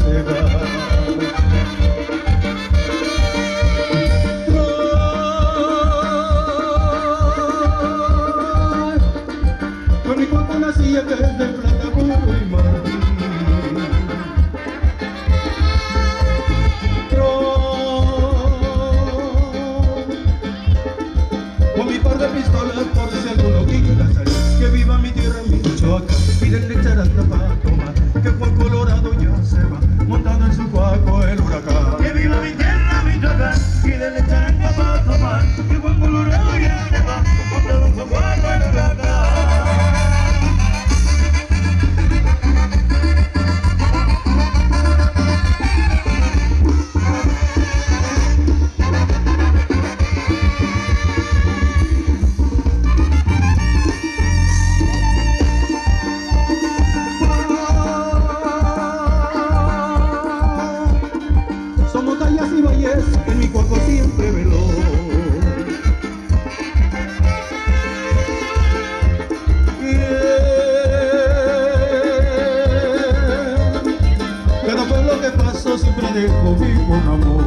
Colorado ya se va, montando en su cuaco el huracán. Que viva mi tierra, mi choca, dejo vivo un amor.